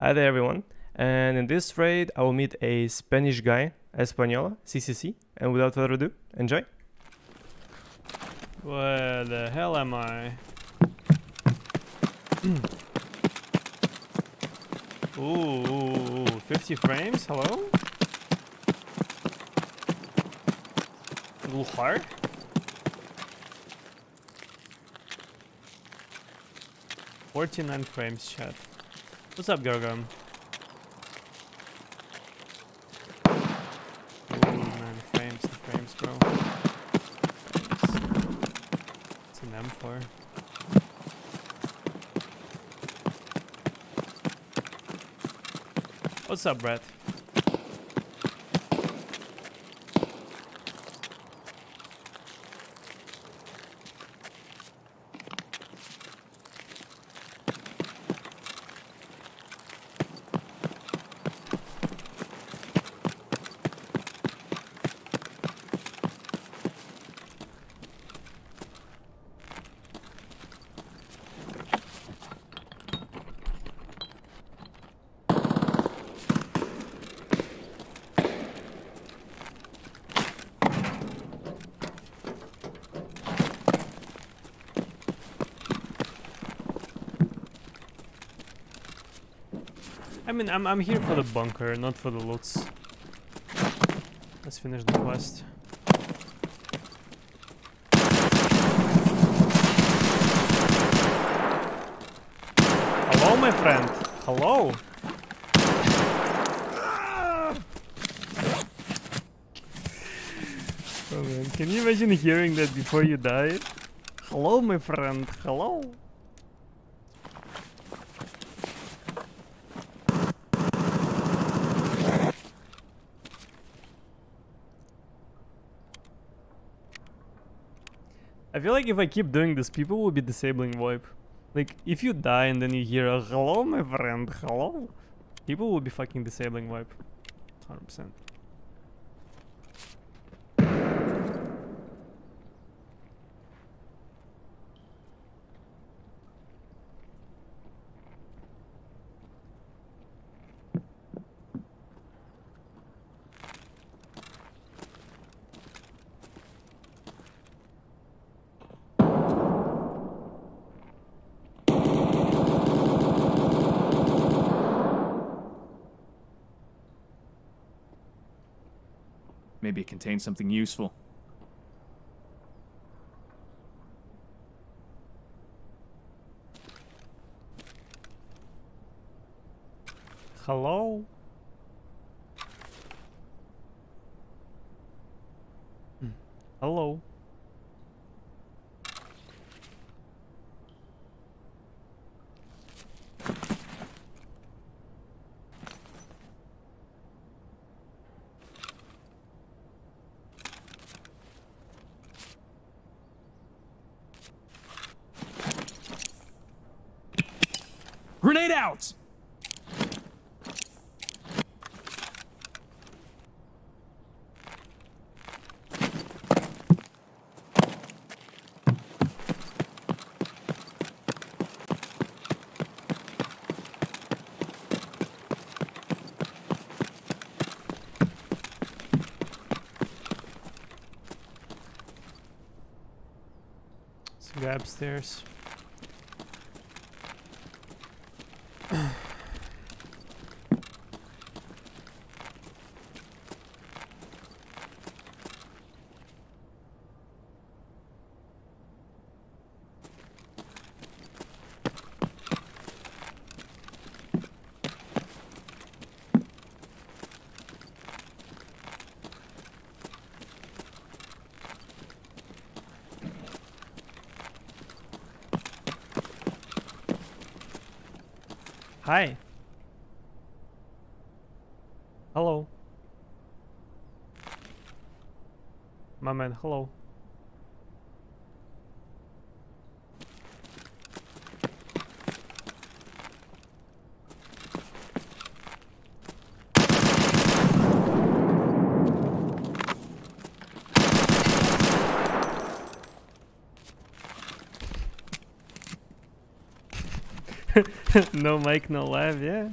Hi there everyone, and in this raid I will meet a Spanish guy, Española, CCC, and without further ado, enjoy! Where the hell am I? ooh, ooh, ooh, 50 frames? Hello? A little hard? Forty-nine frames, chat. What's up, Gargam? Ooh, man, frames, the frames, bro. It's an M4. What's up, Brett? Mean, I'm I'm here for the bunker, not for the loots. Let's finish the quest. Hello, my friend. Hello. Oh man, can you imagine hearing that before you die? Hello, my friend. Hello. I feel like if I keep doing this, people will be disabling VoIP. Like, if you die and then you hear a hello, my friend, hello, people will be fucking disabling VoIP. 100%. Maybe it contains something useful. Hello? Hmm. Hello? Grenade out! Some guy upstairs. Hi. Hello. My man, hello. no mic, no live, yeah.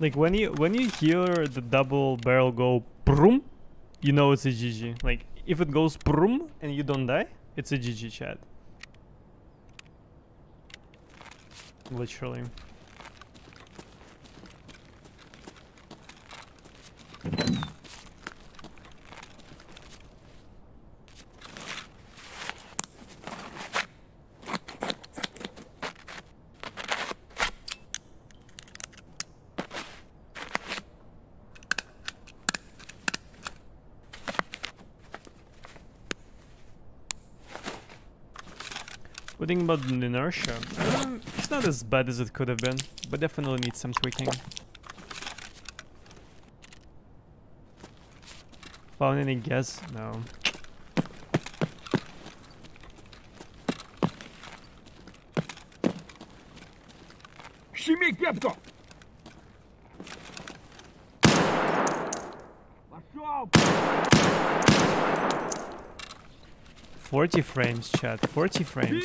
Like when you when you hear the double barrel go broom, you know it's a GG. Like if it goes broom and you don't die, it's a GG chat. Literally. Good thing about the inertia. Um, it's not as bad as it could have been, but definitely needs some tweaking. Found any guess? No. Shimmy 40 frames, chat. 40 frames.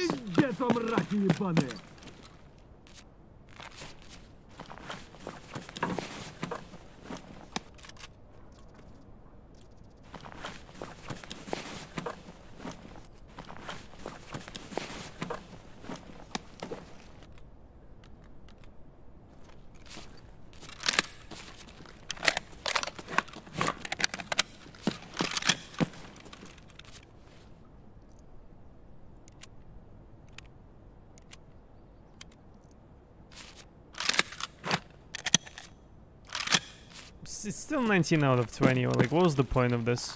It's still 19 out of 20. Like, what was the point of this?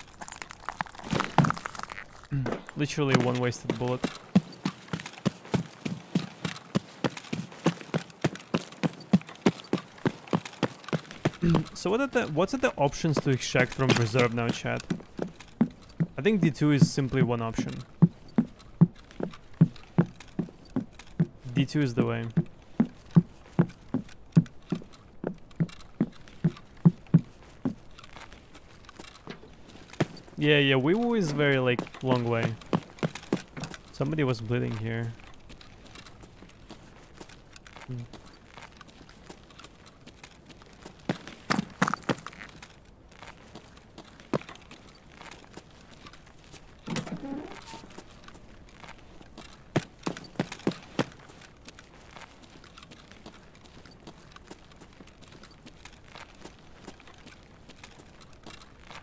Literally one wasted bullet. so what are the what are the options to extract from reserve now, chat? I think D2 is simply one option. D2 is the way. Yeah, yeah, Weiwu is very like long way. Somebody was bleeding here. Hmm.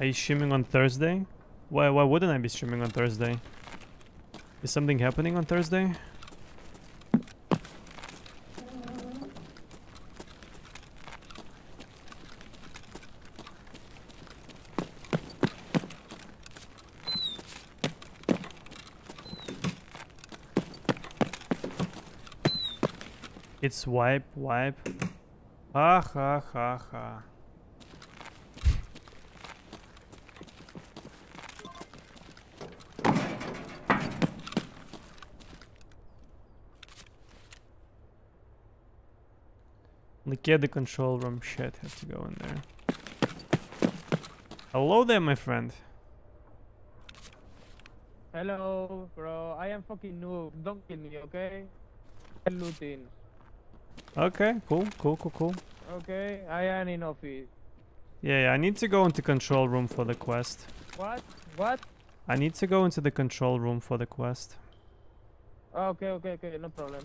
Are you streaming on Thursday? Why why wouldn't I be streaming on Thursday? Is something happening on Thursday? It's wipe, wipe. Ha ha ha ha. Get the control room. Shit, have to go in there. Hello there, my friend. Hello, bro. I am fucking noob. Don't kill me, okay? I'm looting. Okay, cool, cool, cool, cool. Okay, I am in office. Yeah, yeah, I need to go into control room for the quest. What? What? I need to go into the control room for the quest. Okay, okay, okay. No problem.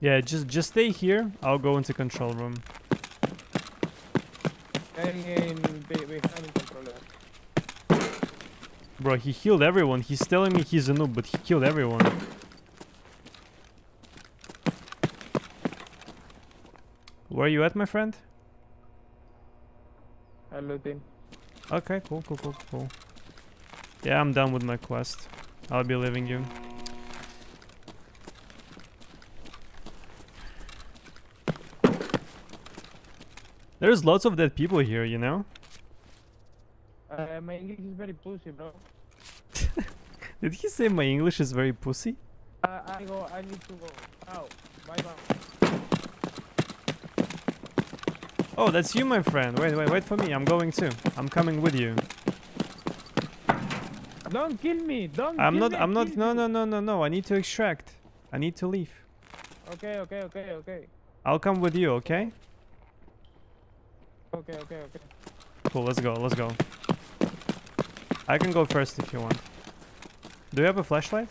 Yeah, just just stay here. I'll go into control room. I'm in be- behind in controller. Bro, he healed everyone. He's telling me he's a noob, but he killed everyone. Where are you at, my friend? I'm looting. Okay, cool, cool, cool, cool. Yeah, I'm done with my quest. I'll be leaving you. There's lots of dead people here, you know? Uh, my English is very pussy, bro. Did he say my English is very pussy? Uh, I go. I need to go. Ow. Bye bye. Oh, that's you, my friend. Wait, wait, wait for me. I'm going too. I'm coming with you. Don't kill me. Don't. I'm kill not. me, I'm not. No, no, no, no, no. I need to extract. I need to leave. Okay, okay, okay, okay. I'll come with you, okay? Okay, okay, okay. Cool, let's go, let's go. I can go first if you want. Do you have a flashlight?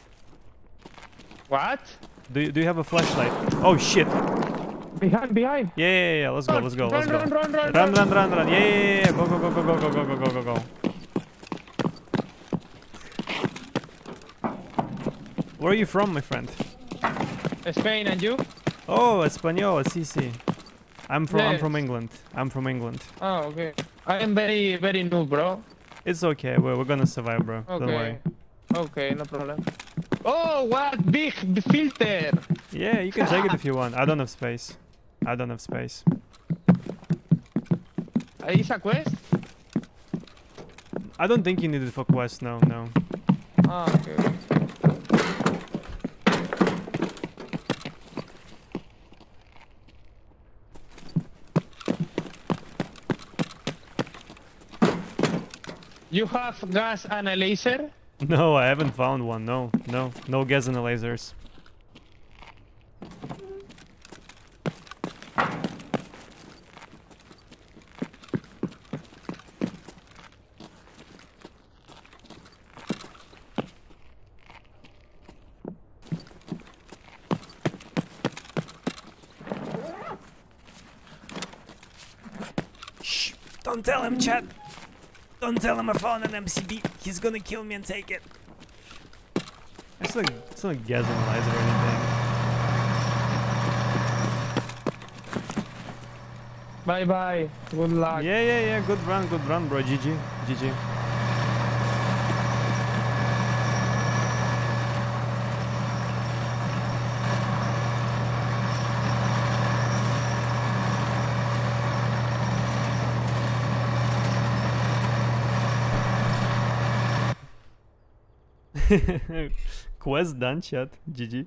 What? Do you, do you have a flashlight? Oh shit! Behind, behind. Yeah, yeah, yeah, let's go, let's go, run, let's go. run, run, run, Run, run, run, run. Yeah, yeah, yeah, yeah. Go, go, go, go, go, go, go, go, go, go, go. Where are you from, my friend? Spain and you? Oh, Espanol, sí, sí. I'm from I'm from England. I'm from England. Oh, okay. I am very, very new, bro. It's okay. We're, we're gonna survive, bro. Don't worry. Okay. Okay, no problem. Oh, what big filter! Yeah, you can take it if you want. I don't have space. I don't have space. Uh, Is a quest? I don't think you need it for quest. No, no. Ah, okay. You have gas analyzer? No, I haven't found one. No, no, no gas analyzers. Shh! Don't tell him, Chad. Don't tell him I found an MCB. He's gonna kill me and take it. It's like it's not a gas analyzer or anything. Bye bye. Good luck. Yeah, yeah, yeah. Good run, good run, bro. GG, GG. Quest Danciat, GG.